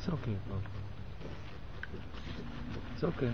It's okay, bro. It's okay.